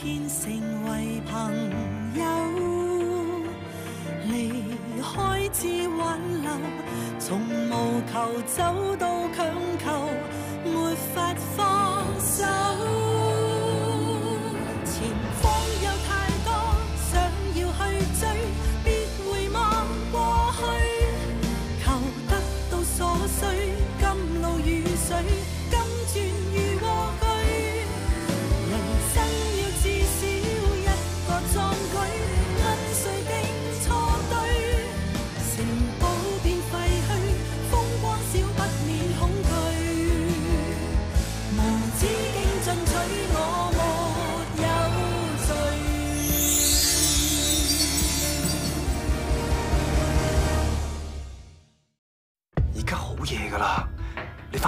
变成为朋友，离开至挽留，从无求走到强求，没法放手。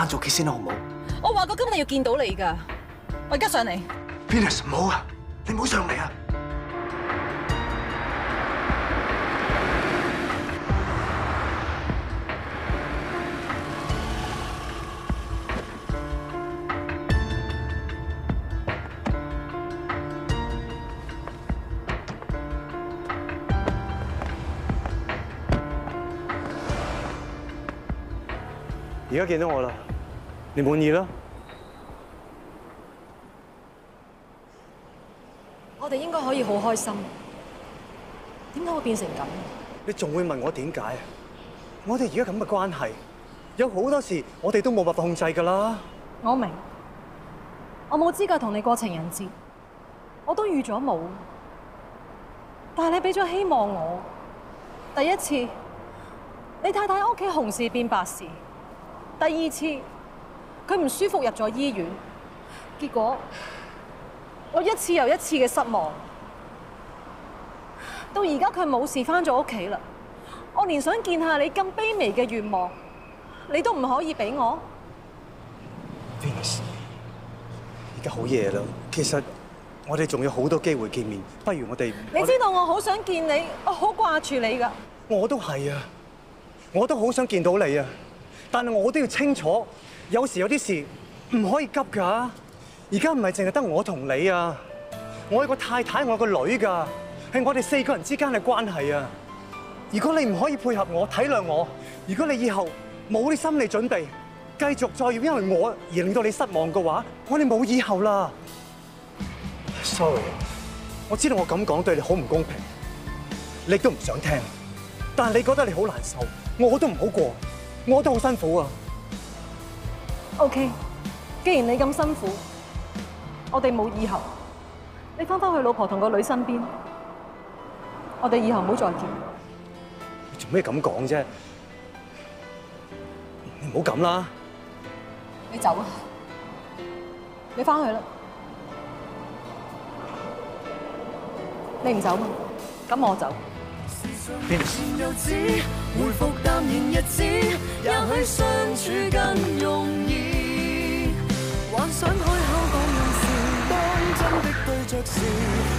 翻咗屋企先啦，好唔好我話過今日要見到你㗎，我而家上嚟。？Venus 唔好啊，你唔好上嚟啊！而家見到我啦，你滿意啦？我哋應該可以好開心。點解會變成咁？你仲會問我點解啊？我哋而家咁嘅關係，有好多事我哋都冇辦法控制㗎啦。我明，我冇資格同你過情人節，我都預咗冇。但係你俾咗希望我，第一次你太太屋企紅事變白事，第二次佢唔舒服入咗醫院，結果我一次又一次嘅失望。到而家佢冇事翻咗屋企啦，我連想見下你咁卑微嘅願望，你都唔可以俾我。Venus，而家好夜啦，其實我哋仲有好多機會見面，不如我哋你知道我好想見你，我好掛住你㗎。我都係啊，我都好想見到你啊，但係我都要清楚，有時有啲事唔可以急㗎。而家唔係淨係得我同你啊，我有個太太，我有個女㗎，係我哋四個人之間嘅關係啊。如果你唔可以配合我、體諒我，如果你以後冇啲心理準備，繼續再要因為我而令到你失望嘅話，我哋冇以後啦。Sorry，我知道我咁講對你好唔公平，你都唔想聽。但係你覺得你好難受，我都唔好過，我都好辛苦啊！OK，既然你咁辛苦，我哋冇以后，你翻返去老婆同个女身边，我哋以后唔好再见。你做咩咁講啫？你唔好咁啦！你走啊！你翻去啦。你唔走嘛？咁我走。又知回復淡然日子，也許相處更容易。幻想開口講用事，當真的對着時，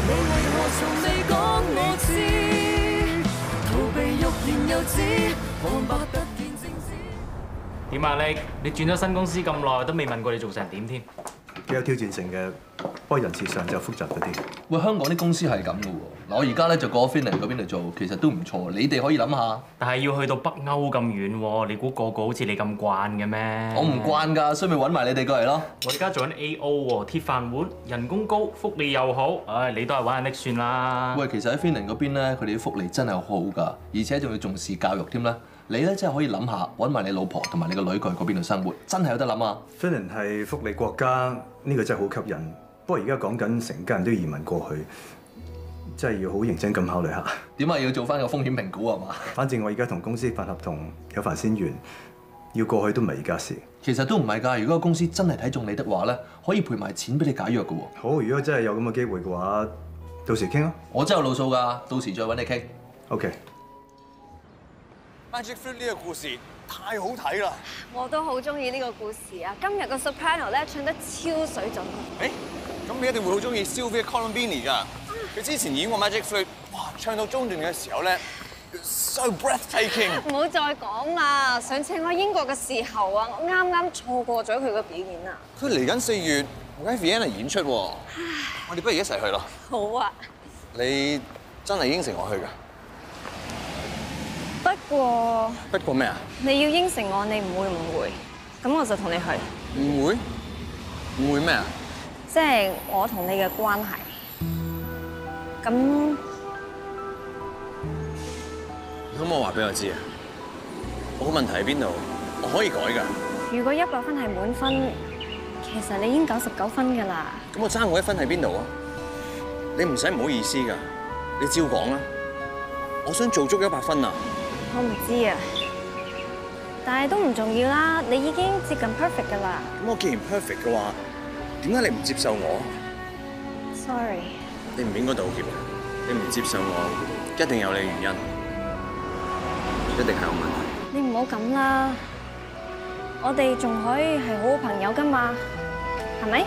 你為何從未講我知？逃避欲言又止，看不得見正知。點啊，你你轉咗新公司咁耐，都未問過你做成點添？幾有挑戰性嘅，不過人事上就複雜嗰啲。喂，香港啲公司係咁嘅喎。嗱，我而家咧就過咗 Finland 嗰邊嚟做，其實都唔錯。你哋可以諗下。但係要去到北歐咁遠喎，你估個個好似你咁慣嘅咩？我唔慣㗎，所以咪揾埋你哋過嚟咯。我而家做緊 A.O. 喎，鐵飯碗，人工高，福利又好。唉，你都係玩下 Nick 算啦。喂，其實喺 Finland 嗰邊咧，佢哋啲福利真係好好㗎，而且仲要重視教育添啦。你咧真係可以諗下揾埋你老婆同埋你個女過去嗰邊度生活，真係有得諗啊！芬蘭係福利國家，呢、個真係好吸引。不過而家講緊成家人都要移民過去，真係要好認真咁考慮下。點啊？要做翻個風險評估啊嘛？反正我而家同公司發合同，有份先完，要過去都唔係而家事。其實都唔係㗎，如果個公司真係睇中你的話咧，可以賠埋錢俾你解約㗎喎。好，如果真係有咁嘅機會嘅話，到時傾啊。我真係有路數㗎，到時再揾你傾。OK。Magic Flute 呢個故事太好睇啦！我都好中意呢個故事啊！今日個 soprano 咧唱得超水準。誒，咁你一定會好中意 Sylvia Colombini 㗎。佢之前演過 Magic Flute，哇！唱到中段嘅時候咧，so breathtaking。唔好再講啦！上次我英國嘅時候啊，我啱啱錯過咗佢嘅表演啊！佢嚟緊四月會喺 Vienna 演出喎，我哋不如一齊去咯。好啊，你真係應承我去㗎？不過不過咩啊？你要應承我，你唔會誤會，咁我就同你去，唔會？唔會咩啊？即係我同你嘅關係。咁你可唔可以話俾我知啊？我個問題喺邊度？我可以改㗎。如果一百分係滿分，其實你已經九十九分㗎啦。咁我爭我一分喺邊度啊？你唔使唔好意思㗎，你照講啦。我想做足一百分啊！我唔知啊，但係都唔重要啦。你已經接近 perfect 噶啦。咁我既然 perfect 嘅話，點解你唔接受我？Sorry，你唔應該道歉嘅。你唔接受我，一定有你原因，一定係有問題。你唔好咁啦，我哋仲可以係好好朋友噶嘛，係咪？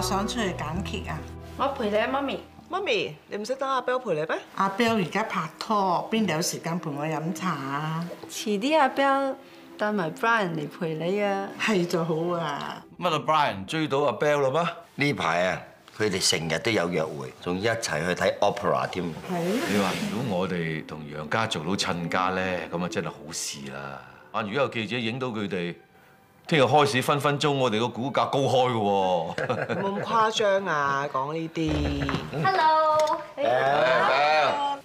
想出去揀 cake 啊？我陪你啊，媽咪。媽咪，你唔識等阿 Bell 陪你咩？阿 Bell 而家拍拖，邊度有時間陪我飲茶啊？遲啲阿 Bell 帶埋 Brian 嚟陪你啊。係就好啊！乜啊？Brian 追到阿 Bell 啦咩？呢排啊，佢哋成日都有約會，仲一齊去睇 opera 添。係你話如果我哋同楊家做到親家咧，咁啊真係好事啦！啊，如果有記者影到佢哋，聽日開始分分鐘我哋個股價高開嘅喎。冇咁誇張啊，講呢啲。Hello，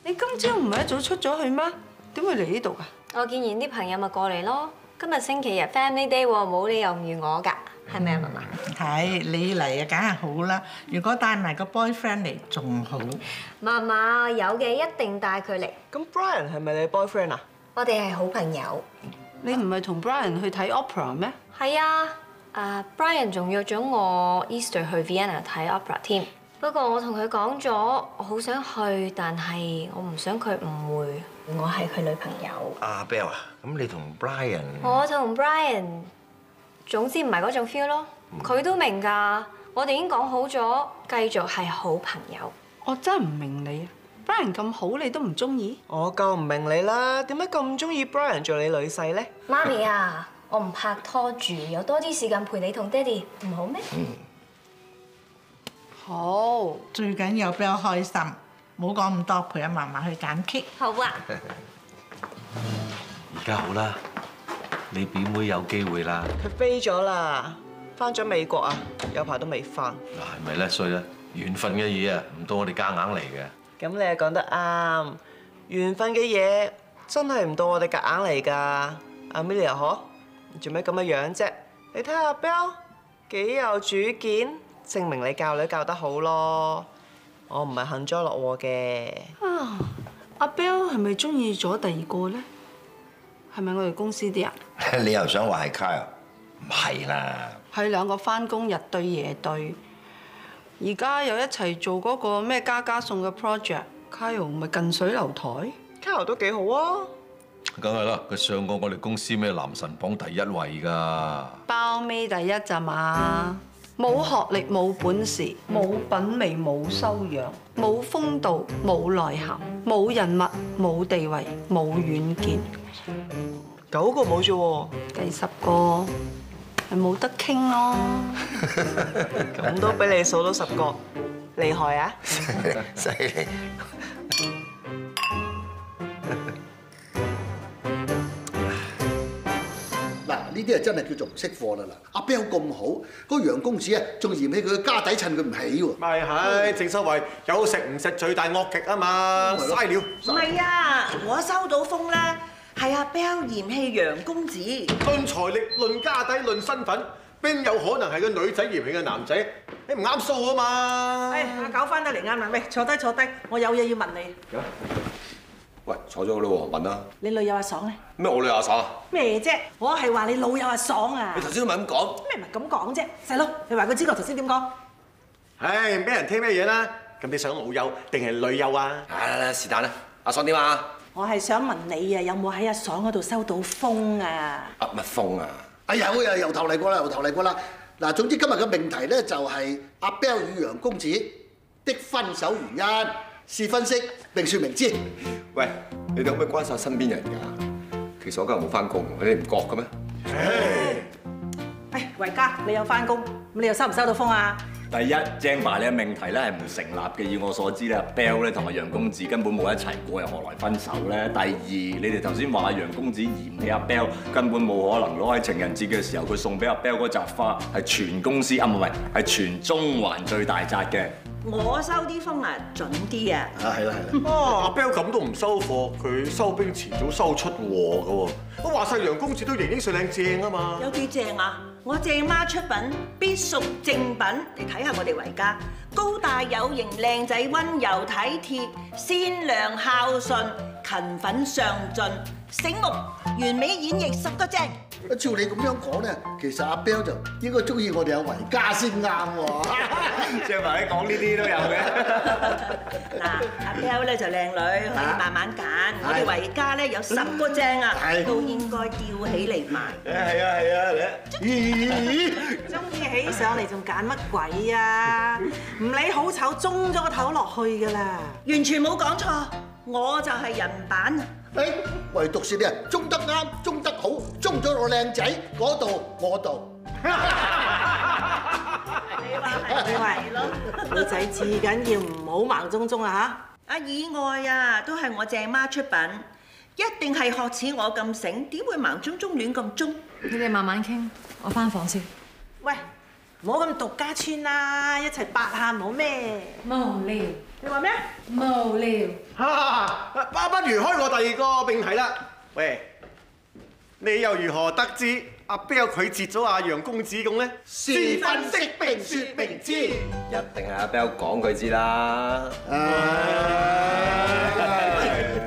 你今朝唔係一早出咗去咩？點會嚟呢度㗎？我見完啲朋友咪過嚟咯。今日星期日 Family Day 喎，冇理由唔預我㗎，係咪啊，嫲嫲？係你嚟啊，梗係好啦。如果帶埋個 boyfriend 嚟，仲好。嫲嫲有嘅一定帶佢嚟。咁 Brian 係咪你 boyfriend 啊？我哋係好朋友。你唔係同 Brian 去睇 opera 咩？係啊，啊 Brian 仲約咗我 Easter 去 Vienna 睇 opera 添。不過我同佢講咗，我好想去，但係我唔想佢誤會我係佢女朋友。阿 Bell 啊，咁你同 Brian 我同 Brian 總之唔係嗰種 feel 咯，佢都明㗎。我哋已經講好咗，繼續係好朋友。我真係唔明你啊！Brian 咁好，你都唔中意？我夠唔明你啦，點解咁中意 Brian 做你女婿咧？媽咪啊，我唔拍拖住，有多啲時間陪你同爹哋，唔好咩？好，最緊要 Bell 開心，唔好講咁多，陪阿嫲嫲去揀 cake。好啊。而家好啦，你表妹有機會啦。佢飛咗啦，翻咗美國啊，有排都未翻。嗱，係咪咧？所以咧，緣分嘅嘢啊，唔到我哋夾硬嚟嘅。咁你又講得啱，緣分嘅嘢真係唔到我哋夾硬嚟㗎。Amelia 嗬，你做咩咁嘅樣啫？你睇下 Bell 幾有主見，證明你教女教得好咯。我唔係幸災樂禍嘅。啊，阿 Bell 係咪中意咗第二個咧？係咪我哋公司啲人？你又想話係 Kyle？唔係啦，係兩個翻工日對夜對，而家又一齊做嗰個咩家家送嘅 project，Kyle 咪近水樓台。Kyle 都幾好啊！梗係啦，佢上過我哋公司咩男神榜第一位㗎。包尾第一咋嘛？冇學歷冇本事，冇品味冇修養，冇風度冇內涵，冇人物冇地位冇遠見。九個冇啫喎，第十個係冇得傾咯。咁都俾你數到十個，厲害啊！犀利。啲啊真係叫做唔識貨啦！嗱，阿 Bell 咁好，嗰個楊公子啊，仲嫌棄佢嘅家底襯佢唔起喎。咪係，正所謂有食唔食最大惡極啊嘛，嘥料。唔係啊，我收到風咧，係阿 Bell 嫌棄楊公子。論財力、論家底、論身份，邊有可能係個女仔嫌棄個男仔？你唔啱數啊嘛！誒，阿九翻得嚟啱啦，喂，坐低坐低，我有嘢要問你。喂，坐咗嘅咯喎，問啦。你女友阿爽咧？咩我女阿爽啊？咩啫？我係話你老友阿爽啊！你頭先都咪咁講。咩唔係咁講啫？細佬，你話佢知我頭先點講？唉，俾人聽咩嘢啦？咁你想老友定係女友啊？唉，是但啦，阿爽點啊？我係想問你啊，有冇喺阿爽嗰度收到風啊？啊乜風啊？哎呀，又由頭嚟過啦，由頭嚟過啦。嗱，總之今日嘅命題咧就係阿 Bell 與楊公子的分手原因，試分析並説明之。喂，你哋可唔可以關晒身邊人㗎？其實我今日冇翻工，你哋唔覺嘅咩？誒，維嘉，你有翻工，咁你又收唔收到風啊？第一，鄭爸你嘅命題咧係唔成立嘅。以我所知咧，Bell 咧同阿楊公子根本冇一齊過，又何來分手咧？第二，你哋頭先話阿楊公子嫌棄阿 Bell，根本冇可能攞喺情人節嘅時候佢送俾阿 Bell 嗰扎花係全公司啊，唔係唔係係全中環最大扎嘅。我收啲風啊準啲啊！啊，係啦係啦。啊，阿 Bell 咁都唔收貨，佢收兵遲早收出禍噶喎。我話晒楊公子都型英帥靚正啊嘛。有幾正啊！我鄭媽出品必屬正品，你睇下我哋維家，高大有型，靚仔温柔體貼，善良孝順，勤奮上進，醒目，完美演繹十個正。照你咁樣講咧，其實阿 Bell 就應該中意我哋阿維嘉先啱喎。鄭爸你講呢啲都有嘅。嗱，阿 Bell 咧就靚女，可以慢慢揀。我哋維嘉咧有十個正啊，都應該吊起嚟賣。係啊係啊，咦？中意起上嚟仲揀乜鬼啊？唔理好醜，中咗個頭落去㗎啦！完全冇講錯，我就係人版。誒，唯獨是你啊，中得啱，中得好，中咗我靚仔嗰度我度。你話係咯，女仔至緊要唔好盲中中啊嚇！阿以外啊，都係我鄭媽出品，一定係學似我咁醒，點會盲中中亂咁中？你哋慢慢傾，我翻房先。喂，唔好咁獨家村啦，一齊八下冇咩？無聊。你話咩？無聊。哈哈，不不如開我第二個命題啦。喂，你又如何得知阿 Bell 拒絕咗阿楊公子咁咧？是分析並説明知。一定係阿 Bell 講佢知啦。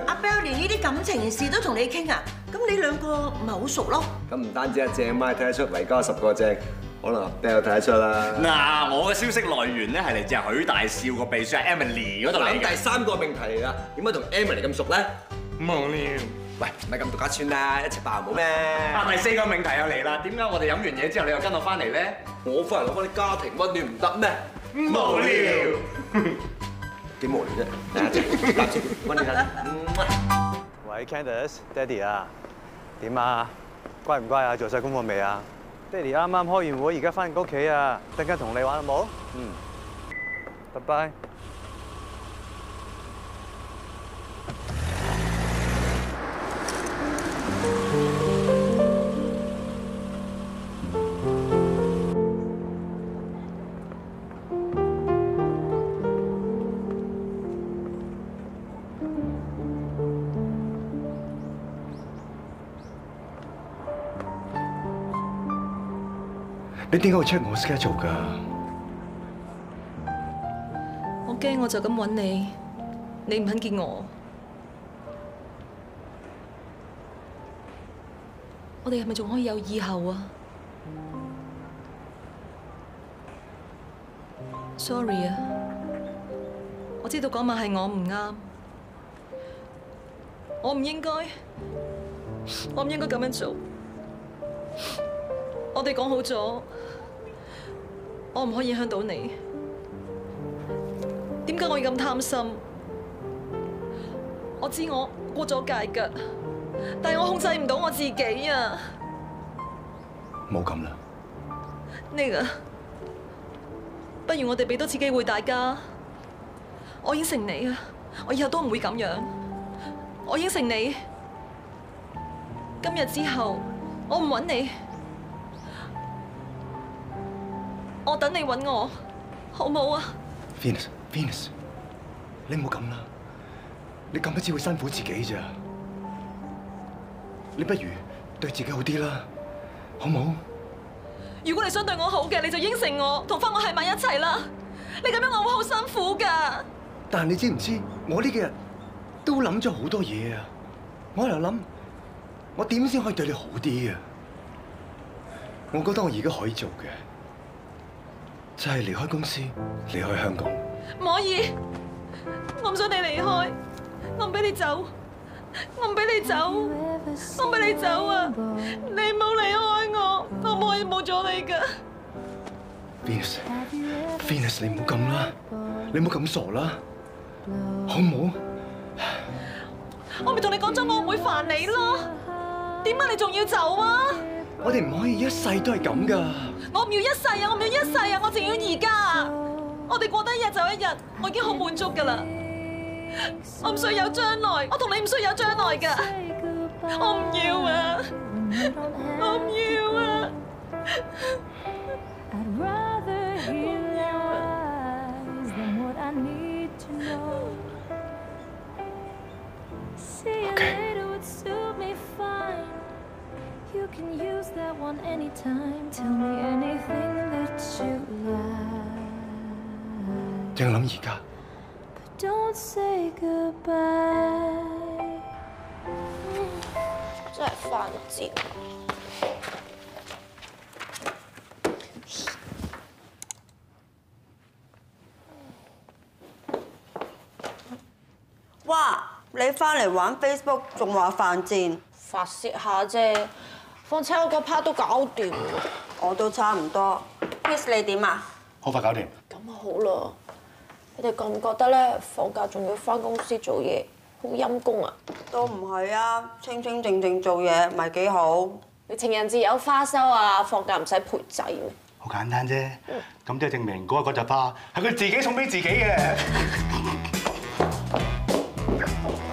阿 Bell 連呢啲感情事都同你傾啊，咁你兩個唔係好熟咯？咁唔單止阿鄭媽睇得出維嘉十個正，可能阿 Bell 睇得出啦。嗱，我嘅消息來源咧係嚟自阿許大少個秘書阿 Emily 嗰度嚟咁第。三個命題嚟啦，點解同 Emily 咁熟咧？無聊。喂，唔係咁獨家村啦，一齊爆好咩？啊，第四個命題又嚟啦，點解我哋飲完嘢之後你又跟我翻嚟咧？我翻嚟攞翻啲家庭温暖唔得咩？無聊。幾無聊啫！嚟一隻，立住，温暖下。喂，Candice，Daddy 啊，點啊？乖唔乖啊？做晒功課未啊？爹哋啱啱開完會，而家翻屋企啊，等間同你玩好冇？嗯，拜拜。你點解會 check 我 schedule 㗎？我驚我就咁揾你，你唔肯見我。我哋係咪仲可以有以後啊？Sorry 啊，我知道嗰晚係我唔啱，我唔應該，我唔應該咁樣做。我哋講好咗，我唔可以影響到你。點解我要咁貪心？我知我過咗界㗎，但係我控制唔到我自己啊！冇咁啦，呢個，不如我哋俾多次機會大家。我應承你啊，我以後都唔會咁樣。我應承你，今日之後我唔揾你，我等你揾我，好唔好啊？Venus，Venus，你唔好咁啦，你咁不只會辛苦自己咋。你不如對自己好啲啦，好唔好？如果你想對我好嘅，你就應承我，同翻我喺埋一齊啦。你咁樣我會好辛苦噶。但係你知唔知，我呢幾日都諗咗好多嘢啊！我喺度諗，我點先可以對你好啲啊？我覺得我而家可以做嘅，就係離開公司，離開香港。唔可以，我唔想你離開，我唔俾你走，我唔俾你走，我唔俾你走啊！你唔好離開我，我唔可以冇咗你噶。Venus，Venus，你唔好咁啦，你唔好咁傻啦，好唔好？我咪同你講咗，我唔會煩你咯。點解你仲要走啊？我哋唔可以一世都係咁噶。我唔要一世啊！我唔要一世啊！我淨要而家啊！我哋過得一日就一日，我已經好滿足噶啦。我唔需要有將來，我同你唔需要有將來噶。我唔要啊！我唔要啊！I'd You can use that one anytime. Tell me anything that you like. 正諗而家，But don't say goodbye. 真係犯賤。哇！你翻嚟玩 Facebook 仲話犯賤？發泄下啫，況且我嗰 part 都搞掂。我都差唔多。Miss 你點啊？好快搞掂。咁啊好啦，你哋覺唔覺得咧放假仲要翻公司做嘢，好陰功啊？都唔係啊，清清靜靜做嘢咪幾好。你情人節有花收啊，放假唔使陪仔咩？好簡單啫，咁即係證明嗰個嗰扎花係佢自己送俾自己嘅。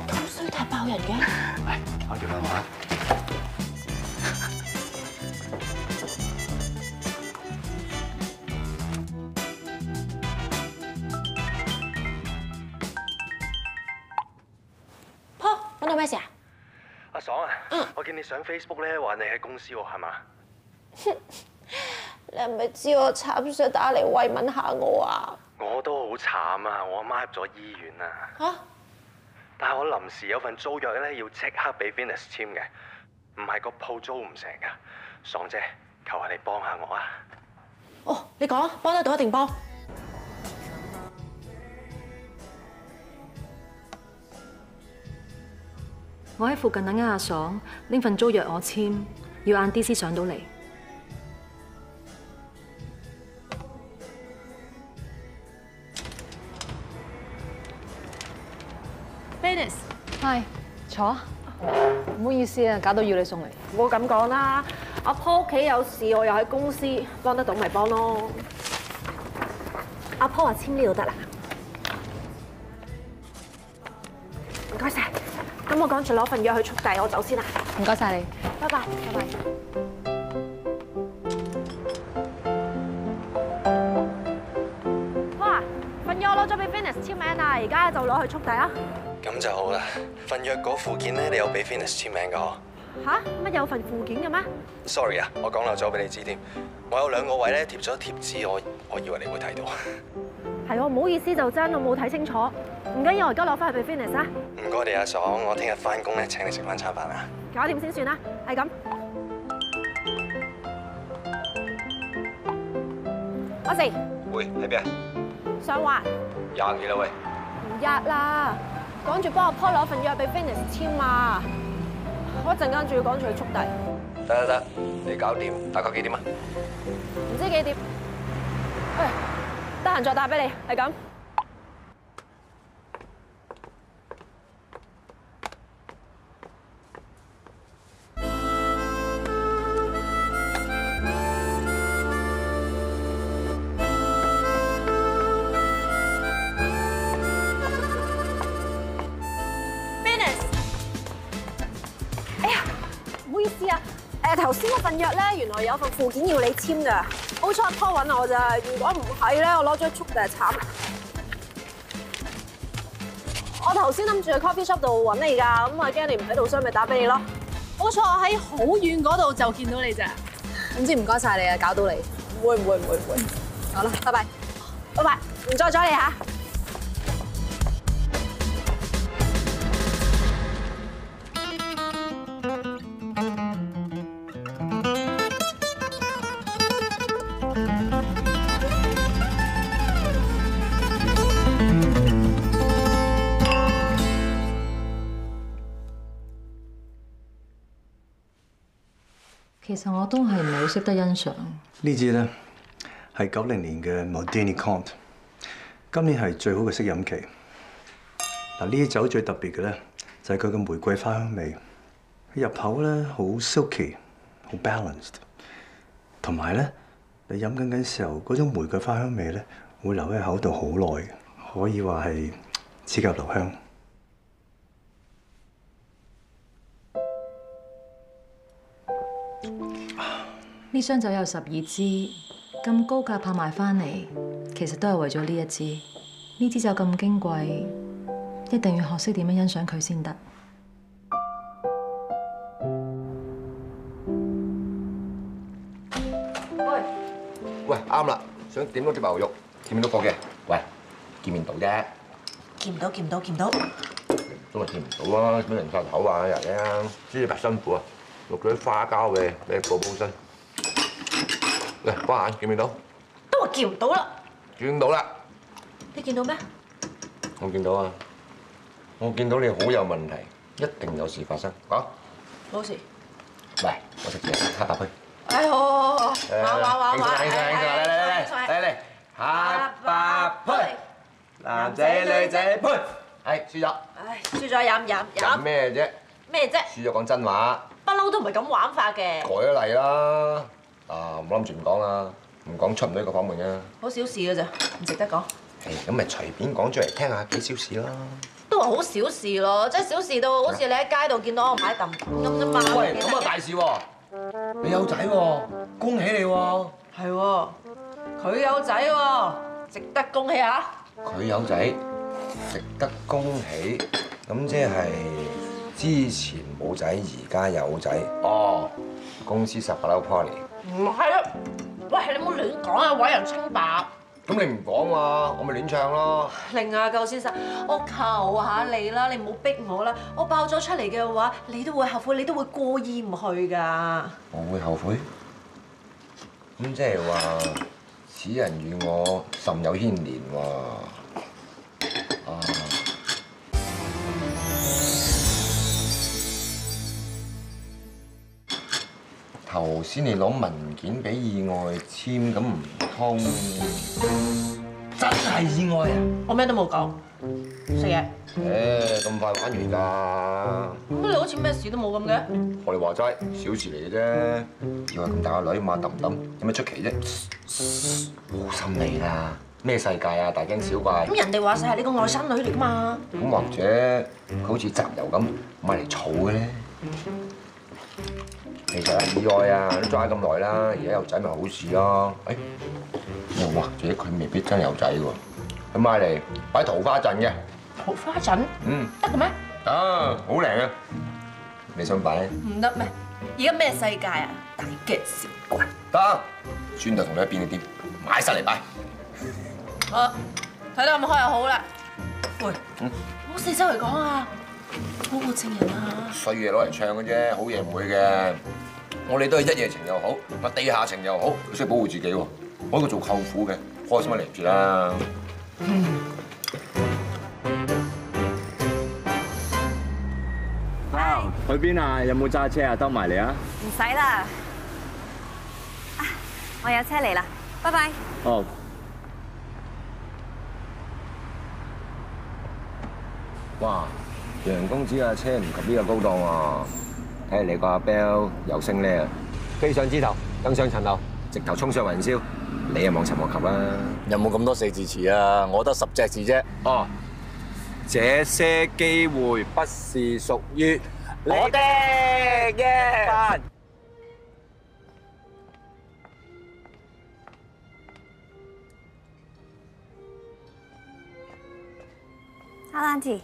咁衰大爆人嘅？見你上 Facebook 咧話你喺公司喎，係嘛？你係咪知我慘想打嚟慰問下我啊？我都好慘啊！我阿媽入咗醫院啊。嚇！但係我臨時有份租約咧，要即刻俾 Venus 簽嘅，唔係個鋪租唔成㗎。爽姐，求下你幫下我啊！哦，你講啊，幫得到一定幫。我喺附近等緊阿爽，拎份租約我簽，要晏啲先上到嚟。Venus，係，坐啊。唔好意思啊，搞到要你送嚟。唔好咁講啦，阿 Paul 屋企有事，我又喺公司，幫得到咪幫咯。阿 Paul 話簽呢度得啦，趕住攞份約去速遞，我走先啦。唔該晒你。拜拜，拜拜。哇！份約我攞咗俾 Venus 簽名啦，而家就攞去速遞啊！咁就好啦。份約嗰附件咧，你有俾 Venus 簽名噶嗬吓？乜有份附件嘅咩？？Sorry 啊，我講漏咗俾你知添。我有兩個位咧貼咗貼紙，我我以為你會睇到。係我唔好意思就真，我冇睇清楚。唔緊要，我而家攞翻去俾 Venus 啊，唔該你阿爽，我聽日翻工咧請你食翻餐飯啊！搞掂先算啦，係咁。阿成，喂，喺邊啊？上環廿幾啦喂。唔約啦，趕住幫阿 Paul 攞份約俾 Venus 簽啊！我一陣間仲要趕住去速遞，得得得，你搞掂，大概幾點啊？唔知幾點。唉，得閒再打俾你，係咁。頭先嗰份約咧，原來有份附件要你簽㗎，好彩阿 Paul 揾我咋，如果唔係咧，我攞咗速遞慘。我頭先諗住去 coffee shop 度揾你㗎，咁啊驚你唔喺度，所以咪打俾你咯。好彩我喺好遠嗰度就見到你咋。總之唔該晒你啊，搞到你。唔會唔會唔會唔會。好啦，拜拜。拜拜，唔再阻你嚇。「我都係唔係好識得欣賞。呢支咧係九零年嘅 Modini Cont，今年係最好嘅適飲期。嗱，呢啲酒最特別嘅咧就係佢嘅玫瑰花香味，入口咧好 silky，好 balanced，同埋咧你飲緊嘅時候嗰種玫瑰花香味咧會留喺口度好耐，可以話係指甲留香。呢箱酒有十二支，咁高價拍賣翻嚟，其實都係為咗呢一支。呢支酒咁矜貴，一定要學識點樣欣賞佢先得。喂，喂啱啦，想點多碟牛肉，見唔到個嘅？喂，見面到啫，見唔到，見唔到，見唔到。都係見唔到啊！咩人發口啊？人咧，知你白辛苦啊，落咗啲花膠嘅，俾個煲身。喂，關眼見唔見到？都話見唔到啦，見到啦，你見到咩？我見到啊，我見到你好有問題，一定有事發生。講，冇事。喂，我食嘢，黑白杯。哎好好好玩玩玩玩，輕鬆輕鬆輕鬆嚟嚟嚟嚟嚟嚟，黑白配，男仔女仔杯，係輸咗。唉，輸咗飲飲飲飲。咩啫？咩啫？輸咗講真話，不嬲都唔係咁玩法嘅改，咗例啦。啊，唔好諗住唔講啦，唔講出唔到呢個房門啊。好小事嘅咋，唔值得講。誒，咁咪隨便講出嚟聽下幾小事啦。都話好小事咯，即係小事到好似你喺街度見到我買揼咁啫嘛。喂，咁啊大事喎！你有仔喎，恭喜你喎！係喎，佢有仔喎，值得恭喜下。佢有仔，值得恭喜。咁即係之前冇仔，而家有仔。哦，公司十八樓 party。唔係啊，喂，你唔好亂講啊，毀人清白。咁你唔講嘛，我咪亂唱咯。令啊，舊先生，我求下你啦，你唔好逼我啦。我爆咗出嚟嘅話，你都會後悔，你都會過意唔去㗎。我會後悔。咁即係話，此人與我甚有牽連喎。頭先你攞文件俾意外簽，咁唔通真係意外啊？我咩都冇講，食嘢。誒，咁快玩完㗎？乜你好似咩事都冇咁嘅？我哋話齋小事嚟嘅啫，以為咁大個女嘛揼揼，有咩出奇啫？好心你啦，咩世界啊，大驚小怪。咁人哋話晒係你個外甥女嚟㗎嘛。咁或者佢好似集郵咁買嚟儲嘅咧？其實係意外啊，都揸咁耐啦，而家有仔咪好事咯。誒，又或者佢未必真係有仔喎，佢買嚟擺桃花陣嘅。桃花陣嗯，得嘅咩？啊，好靚啊！你想擺？唔得咩？而家咩世界啊？大驚小怪。得，轉頭同你喺便利店買晒嚟擺。好，睇到咁開就好啦。喂，嗯唔好四周圍講啊！我個情人啊！衰嘢攞嚟唱嘅啫，好嘢唔會嘅。我哋都係一夜情又好，或地下情又好，都識保護自己喎。我一個做舅父嘅，開心乜嚟唔住啦。去邊啊？有冇揸車啊？兜埋嚟啊！唔使啦，啊我有車嚟啦，拜拜。哦。哇！楊公子架車唔及呢個高檔喎，睇嚟你個阿 Bell 有升呢啊！飛上枝頭，登上層樓，直頭衝上雲霄，你啊望塵莫及啦！有冇咁多四字詞啊？我得十隻字啫。哦，這些機會不是屬於我的耶！好啦，Auntie，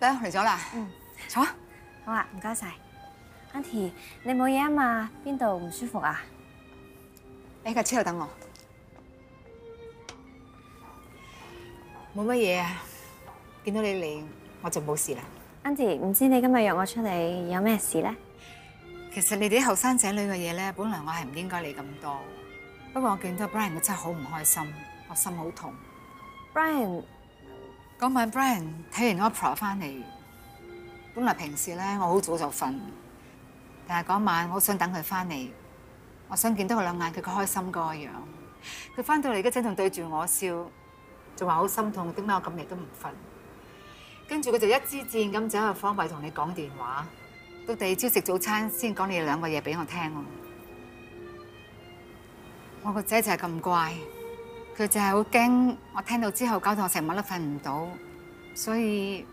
嚟嚟咗啦。嗯，坐。好啊，唔該晒。Auntie，你冇嘢啊嘛？邊度唔舒服啊？你喺架車度等我。冇乜嘢啊，見到你嚟我就冇事啦。Auntie，唔知你今日約我出嚟有咩事咧？其實你哋啲後生仔女嘅嘢咧，本來我係唔應該理咁多。不過我見到 Brian 佢真係好唔開心，我心好痛。Brian，嗰晚 Brian 睇完 opera 翻嚟，本來平時咧我好早就瞓，但係嗰晚我好想等佢翻嚟，我想見到佢兩眼，佢個開心嗰個樣。佢翻到嚟嗰陣仲對住我笑，仲話好心痛，點解我咁夜都唔瞓？跟住佢就一支箭咁走入方位同你講電話，到第二朝食早餐先講你哋兩個嘢俾我聽。我個仔就係咁乖，佢就係好驚我聽到之後搞到我成晚都瞓唔到，所以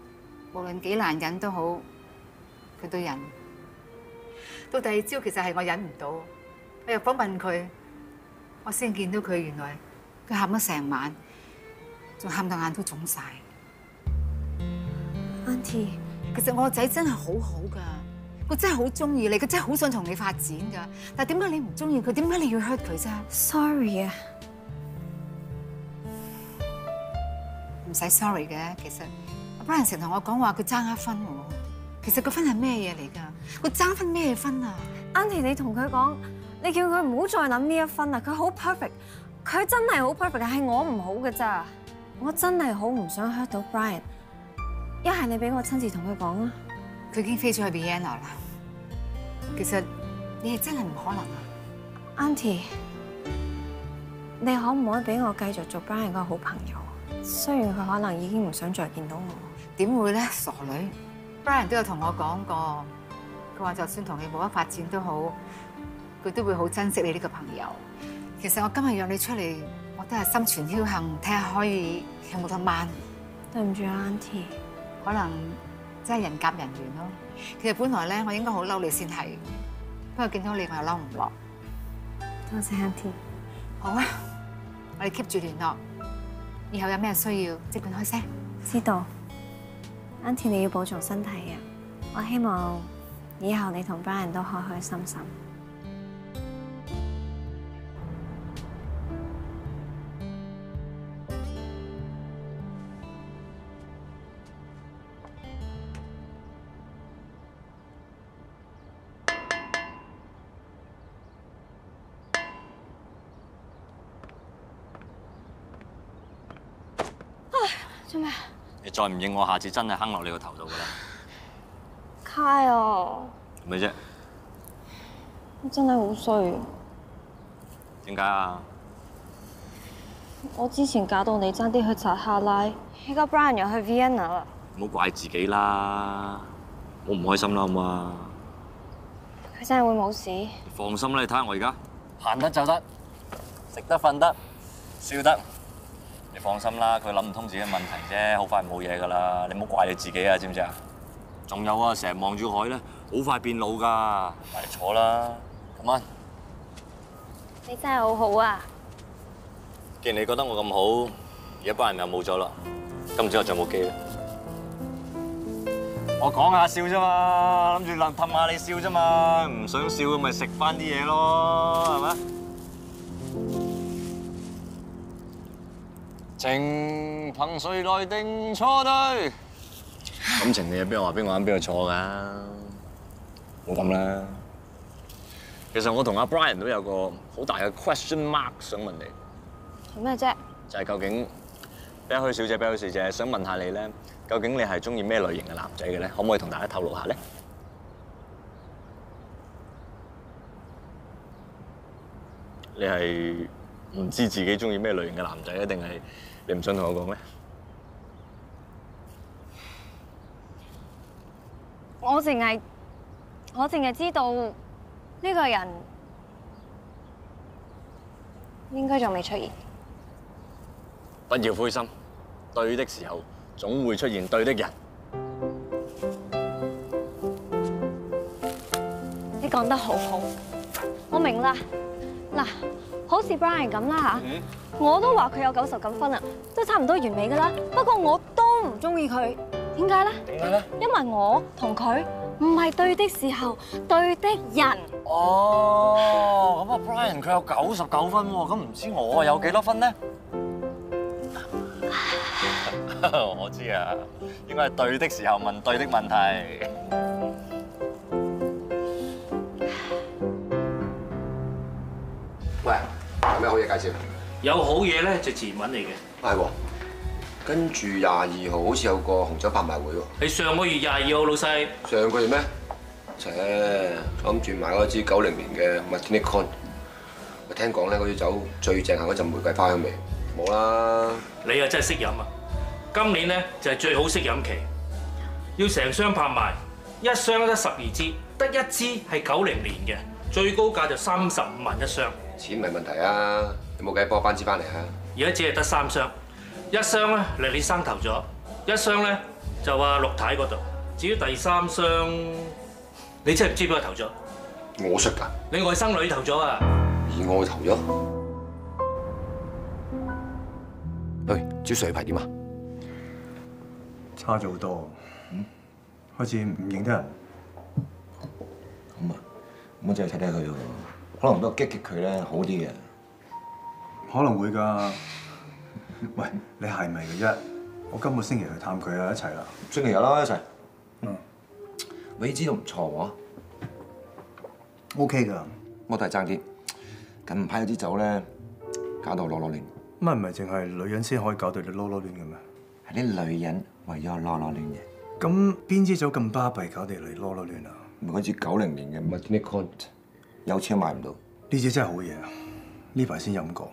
無論幾難忍都好，佢都忍。到第二朝其實係我忍唔到，我入房問佢，我先見到佢原來佢喊咗成晚，仲喊到眼都腫晒。Auntie，其實我個仔真係好好噶，佢真係好中意你，佢真係好想同你發展噶。但係點解你唔中意佢？點解你要 hurt 佢啫，sorry 啊，使 sorry 嘅。其實阿 Brian 成日同我講話佢爭一分喎，其實個分係咩嘢嚟㗎？佢爭分咩分啊？Auntie，你同佢講，你叫佢唔好再諗呢一分啦。佢好 perfect，佢真係好 perfect，係我唔好嘅咋。我真係好唔想 hurt 到 Brian。一係你俾我親自同佢講啊！佢已經飛咗去 Vienna 啦。其實你係真係唔可能啊，Auntie，你可唔可以俾我繼續做 Brian 個好朋友？雖然佢可能已經唔想再見到我，點會咧？傻女，Brian 都有同我講過，佢話就算同你冇乜發展都好，佢都會好珍惜你呢個朋友。其實我今日約你出嚟，我都係心存僥倖，睇下可以有冇得掹。對唔住啊，Auntie。可能真係人夾人緣咯。其實本來咧，我應該好嬲你先係，不過見到你我又嬲唔落。多謝 Auntie。好啊，我哋 keep 住聯絡，以後有咩需要即管開聲。知道。Auntie 你要保重身體啊！我希望以後你同 Brian 都開開心心。再唔應我，下次真係坑落你個頭度噶啦！卡啊！咩啫？我真係好衰。點解啊？我之前搞到你爭啲去扎哈拉，而家 Brian 又去 Vienna 啦。唔好怪自己啦，我唔開心啦，好嘛？佢真係會冇事？放心啦，你睇下我而家行得就得，食得瞓得，笑得。你放心啦，佢諗唔通自己嘅問題啫，好快冇嘢噶啦。你唔好怪你自己啊，知唔知啊？仲有啊，成日望住海咧，好快變老噶。埋嚟坐啦，come on。你真係好好啊！既然你覺得我咁好，而家班人又冇咗啦，咁唔知我仲有冇機咧？我講下笑啫嘛，諗住氹氹下你笑啫嘛，唔想笑咁咪食翻啲嘢咯，係咪？情憑誰來定錯對？感情嘅嘢邊個話邊個啱邊個錯㗎？冇咁啦。其實我同阿 Brian 都有個好大嘅 question mark 想問你。做咩啫？就係究竟 Bell 小姐，Bell 小姐，想問下你咧，究竟你係中意咩類型嘅男仔嘅咧？可唔可以同大家透露下咧？你係唔知自己中意咩類型嘅男仔咧，定係你唔想同我講咩？我淨係我淨係知道呢個人應該仲未出現。不要灰心，對的時候總會出現對的人。你講得好好，我明啦。嗱，好似 Brian 咁啦嚇，我都話佢有九十九分啊，都差唔多完美噶啦。不過我都唔中意佢，點解咧？點解咧？因為我同佢唔係對的時候對的人。哦，咁啊，Brian 佢有九十九分喎，咁唔知我有幾多分咧？我知啊，應該係對的時候問對的問題。咩好嘢介紹？有好嘢咧，就自然揾你嘅。係喎，跟住廿二號好似有個紅酒拍賣會喎。係上個月廿二號，老細。上個月咩？切，諗住買嗰支九零年嘅 Martini Con，聽講咧嗰啲酒最正係嗰陣玫瑰花香味，冇啦。你又真係識飲啊！今年咧就係最好識飲期，要成箱拍賣，一箱得十二支，得一支係九零年嘅，最高價就三十五萬一箱。錢唔係問題啊，有冇計幫我班支翻嚟啊？而家只係得三箱，一箱咧嚟你生頭咗，一箱咧就話陸太嗰度。至於第三箱，你真係唔知邊個投咗？我識㗎，你外甥女投咗啊！而我投咗。喂，招水牌點啊？差咗好多，開始唔認得人。咁啊，咁我真係睇睇佢喎，可能都激激佢咧好啲嘅。可能會㗎。喂，你係咪嘅啫？我今個星期去探佢啊，一齊啦。星期日啦，一齊。嗯。你知道唔錯喎。OK 㗎。我都係爭啲。近排有啲酒咧，搞到攞攞亂。乜唔係淨係女人先可以搞到你囉囉攣嘅咩？係啲女人為咗攞攞亂嘅。咁邊支酒咁巴閉，搞到你囉囉亂啊？唔係好似九零年嘅 Martini Cont，有錢買唔到。呢支真係好嘢啊！呢排先飲過。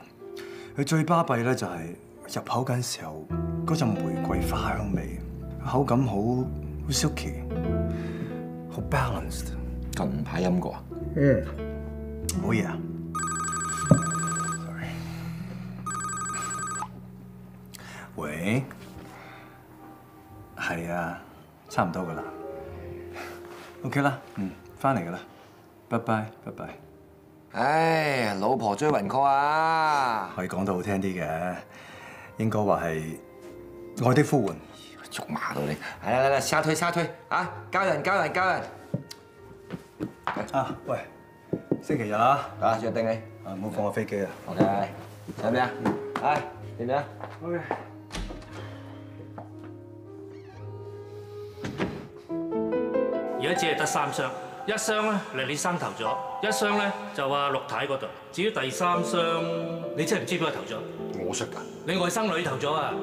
佢最巴閉咧就係入口緊時候嗰陣玫瑰花香味，口感好好 silky，好 balanced。近排飲過啊？嗯。好嘢啊！喂，係啊，差唔多噶啦。OK 啦，嗯，翻嚟噶啦，拜拜，拜拜。唉，老婆追魂 call 啊！可以講得好聽啲嘅，應該話係愛的呼喚。捉麻到你，嚟嚟嚟，沙推沙推啊！交人交人交人。啊，喂，星期日啊，啊，約定你，啊，唔好放我飛機啊。OK，使咩啊？唉，點樣？OK。而家只係得三箱，一箱咧嚟你生投咗，一箱咧就話陸太嗰度。至於第三箱，你真係唔知邊個投咗？我識㗎。你外甥女投咗啊！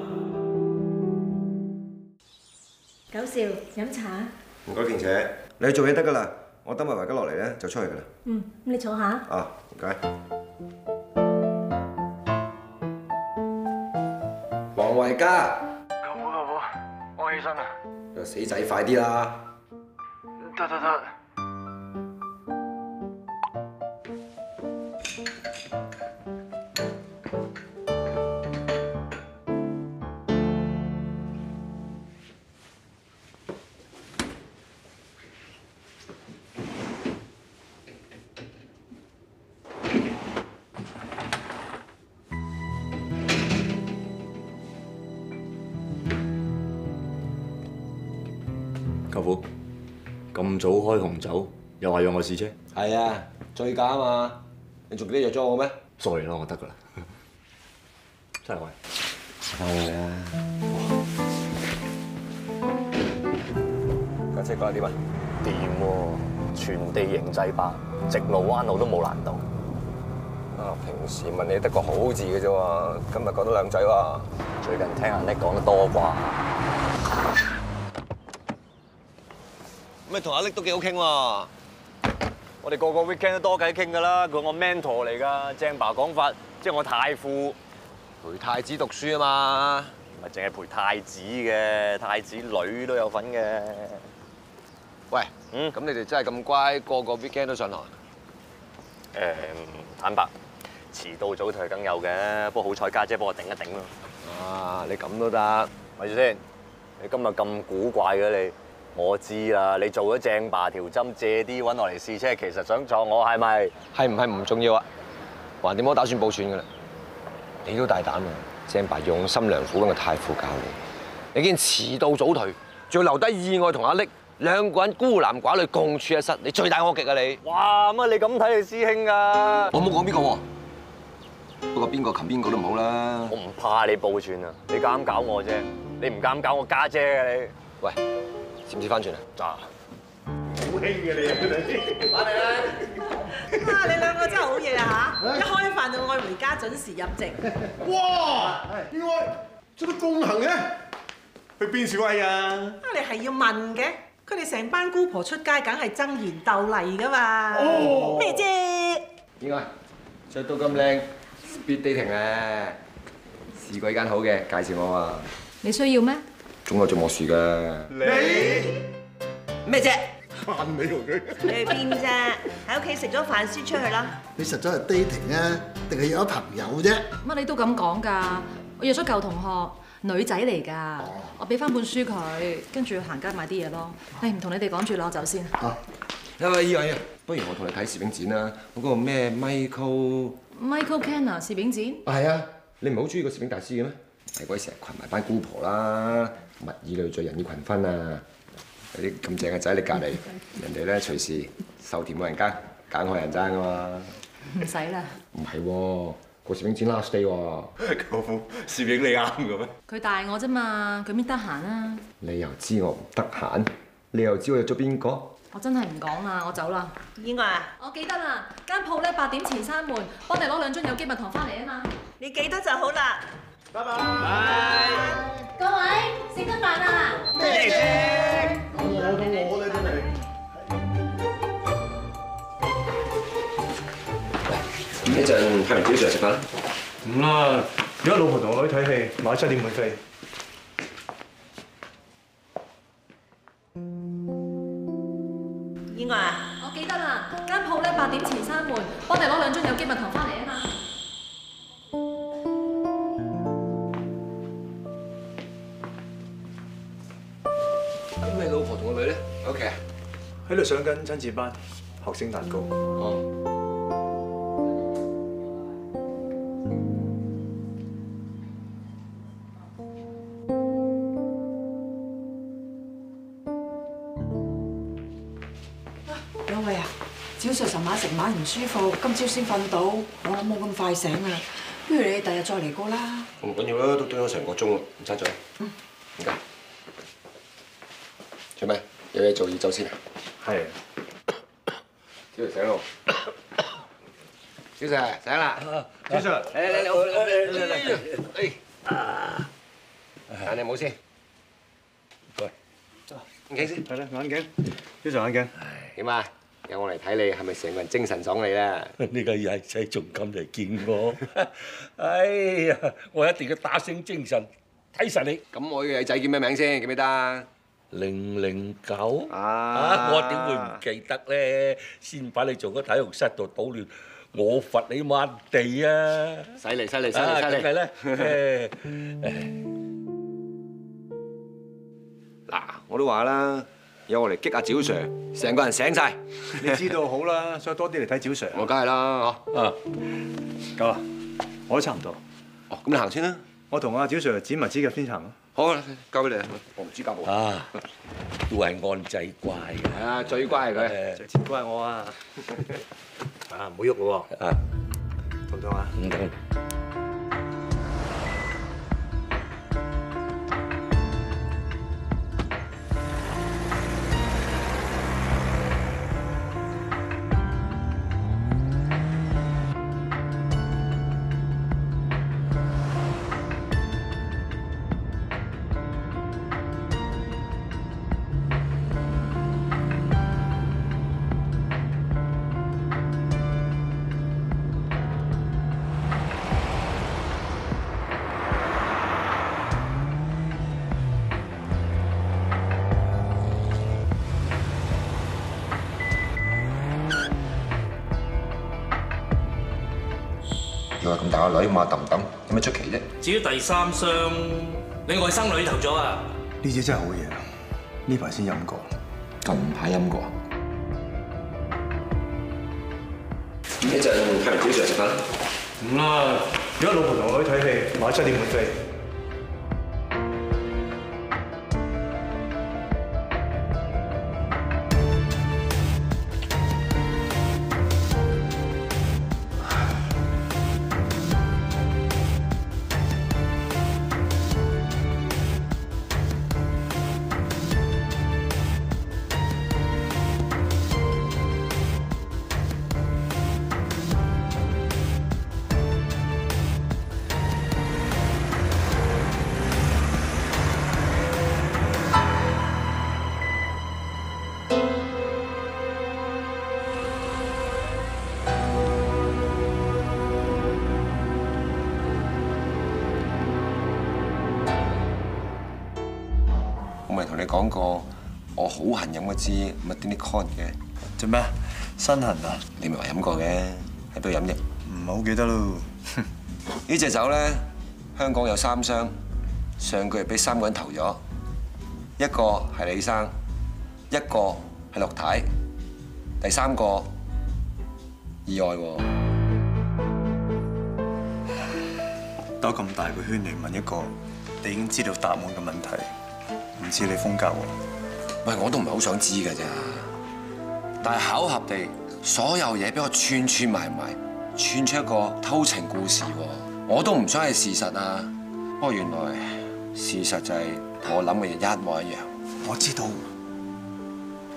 九少飲茶啊。唔該，健姐，你去做嘢得㗎啦。我等埋維吉落嚟咧，就出去㗎啦。嗯，咁你坐下。啊，唔該。黃維嘉，舅父舅父，我起身啦。個死仔快啲啦！得得得。早開紅酒，又話約我試車？係啊，醉駕啊嘛！你仲記得約咗我咩？sorry 啦，我得噶啦。真係喂，翻嚟啦！家姐覺得點啊？掂喎，全地形制霸，直路彎路都冇難度。啊，平時問你得個好字嘅啫喎，今日講得兩仔喎。最近聽阿叻講得多啩。咁咪同阿叻都幾好傾喎。我哋個個 weekend 都多偈傾㗎啦，佢我 mentor 嚟㗎。正爸講法，即係我太傅陪太子讀書啊嘛，唔係淨係陪太子嘅，太子女都有份嘅。喂，嗯，咁你哋真係咁乖，個個 weekend 都上堂？誒，坦白，遲到早退梗有嘅，不過好彩家姐幫我頂一頂咯。啊，你咁都得？咪住先，你今日咁古怪嘅你，我知啦，你做咗正爸條針，借啲揾我嚟試車，其實想撞我係咪？係唔係唔重要啊？橫掂我打算報串噶啦。你都大膽啊！正爸用心良苦揾個太傅教你，你竟然遲到早退，仲要留低意外同阿叻兩個人孤男寡女共處一室，你罪大惡極啊你！哇！乜你咁睇你師兄啊？我冇講邊個喎，不過邊個擒邊個都唔好啦。我唔怕你報串啊！你敢搞我啫，你唔敢搞我家姐嘅你。喂，知唔知翻轉啊？咋？好興嘅你啊！翻嚟啦！啊，你兩個真係好嘢啊嚇！一開飯就愛回家，準時入席。哇！應該做得咁行嘅，去邊小威啊？啊，你係要問嘅？佢哋成班姑婆出街，梗係爭言鬥麗噶嘛？哦咩啫？應該着到咁靚，speed dating 咧，試過呢間好嘅，介紹我啊，你需要咩？總有做冇事嘅。咩啫？煩你同佢。你去邊啫？喺屋企食咗飯先出去啦。你實在係 dating 啊，定係有朋友啫？乜你都咁講㗎？我約咗舊同學，女仔嚟㗎。我俾翻本書佢，跟住行街買啲嘢咯。誒，唔同你哋講住啦，我走先。啊，喂，依位啊，不如我同你睇攝影展啦，嗰個咩 Michael，Michael Kenner 攝影展。啊係啊，你唔係好中意個攝影大師嘅咩？係鬼成日群埋班姑婆啦，物以類聚，人以群分啊！有啲咁正嘅仔你隔離，人哋咧隨時受甜冇人耕，揀開人爭噶嘛。唔使啦，唔係喎，個攝影展 last day 喎。舅父，攝影你啱嘅咩？佢大我啫嘛，佢邊得閒啊？你又知我唔得閒，你又知我約咗邊個？我真係唔講啦，我走啦。意外啊！我記得啦，間鋪咧八點前閂門，幫你攞兩樽有機蜜糖翻嚟啊嘛。你記得就好啦。拜拜。各位食得飯啦！咩啫？我我我咧真係。一陣派完表上食飯啦。唔啦，而家老婆同我去睇戲，買七點半飛。意外啊！我記得啦，間鋪咧八點前閂門，幫你攞兩樽有機蜜糖翻嚟啊喺度上緊親子班，學整蛋糕。哦。兩位啊，小 Sir 尋晚成晚唔舒服，今朝先瞓到，我諗冇咁快醒啊。不如你第日再嚟過啦。唔緊要啦，都等咗成個鐘啦，唔差咗。嗯。唔該。做咩？有嘢做要走先啊？係。小醒咯。小 Sir 醒啦。小 Sir，嚟嚟嚟，嚟嚟嚟嚟。啊！眼鏡冇先。唔該。眼鏡先。係啦，眼鏡。小 Sir 眼鏡。點啊？有我嚟睇你，係咪成個人精神爽利咧？呢個曳仔仲敢嚟見我？哎呀！我一定要打醒精神睇實你。咁我呢個曳仔叫咩名先？記唔記得啊？零零九啊啊！我點會唔記得咧？先把你做個體育室度搗亂，我罰你抹地啊！犀利犀利犀利啊犀利！咧。嗱，我都話啦，有我嚟激下趙 Sir，成個人醒晒。你知道好啦，所以多啲嚟睇趙 Sir。我梗係啦，嚇。啊，夠啦，我都差唔多。哦，咁你行先啦。我同阿小 Sir 剪埋指甲先行咯。好啊，交俾你啊。我唔知教部。啊，都係安仔乖啊，最乖係佢。最前乖我啊。啊，唔好喐咯喎。啊，痛唔痛啊？唔痛。女馬揼揼，有咩出奇啫？至於第三箱，你外甥女投咗啊！呢支真係好嘢，呢排先飲過。近排飲過。一陣派完表上食飯啦。唔啦，而家老婆同我去睇戲，買七點半飛。恨飲嗰支 Martini Con 嘅。做咩？身痕啊？你咪話飲過嘅，喺邊度飲啫？唔係好記得咯。呢隻酒咧，香港有三箱，上個月俾三個人投咗，一個係李生，一個係陸太，第三個意外喎。兜咁大個圈嚟問一個你已經知道答案嘅問題，唔知你風格喎。喂，我都唔係好想知㗎咋，但係巧合地，所有嘢俾我串串埋埋，串出一個偷情故事喎。我都唔想係事實啊，不過原來事實就係同我諗嘅嘢一模一樣。我知道，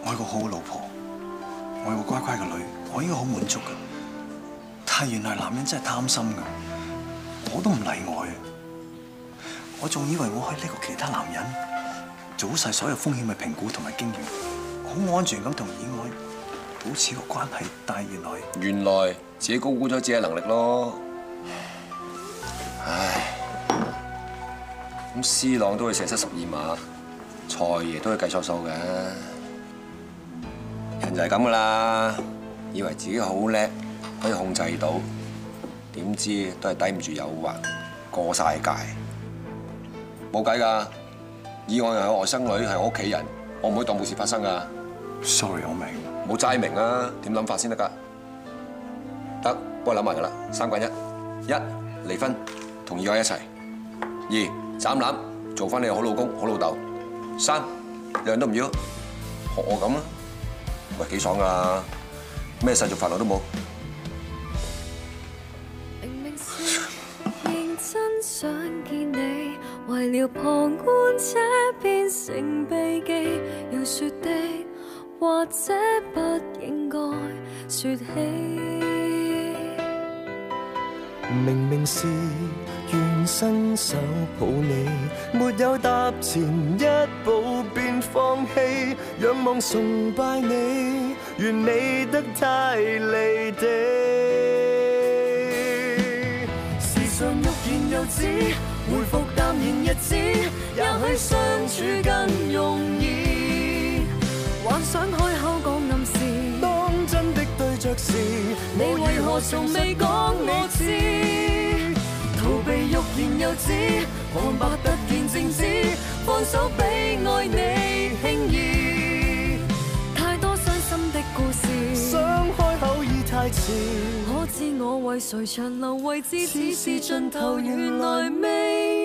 我有個好老婆，我有個乖乖嘅女，我應該好滿足㗎。但係原來男人真係貪心㗎，我都唔例外啊！我仲以為我可以呢個其他男人做好晒所有風險嘅評估同埋經驗，好安全咁同意外保持個關係，但係原来原來自己高估咗自己嘅能力咯。唉，咁 C 朗都會射失十二碼，財爺都會計錯數嘅。人就係咁噶啦，以為自己好叻，可以控制到，點知都係抵唔住诱惑，過晒界。冇計㗎，以外係我外甥女，係我屋企人，我唔可以當冇事發生㗎。sorry，我明。冇齋明啊，點諗法先得㗎？得，幫我諗埋㗎啦。三揀一：一離婚，同意我一齊；二斬攬，做翻你嘅好老公、好老豆；三兩樣都唔要，學我咁啊！喂，幾爽㗎？咩世俗煩惱都冇。旁觀者變成避忌，要說的或者不應該說起。明明是願伸手抱你，沒有踏前一步便放棄，仰望崇拜你，願你得太離地。時常欲言又止，回復淡然日子，也許相處更容易。幻想開口講暗示，當真的對着時，你為何從未講我知？逃避欲言又止，旁白突然靜止，放手比愛你輕易。太多傷心的故事，想開口已太遲。可知我為誰長留位置，只是盡頭原來未。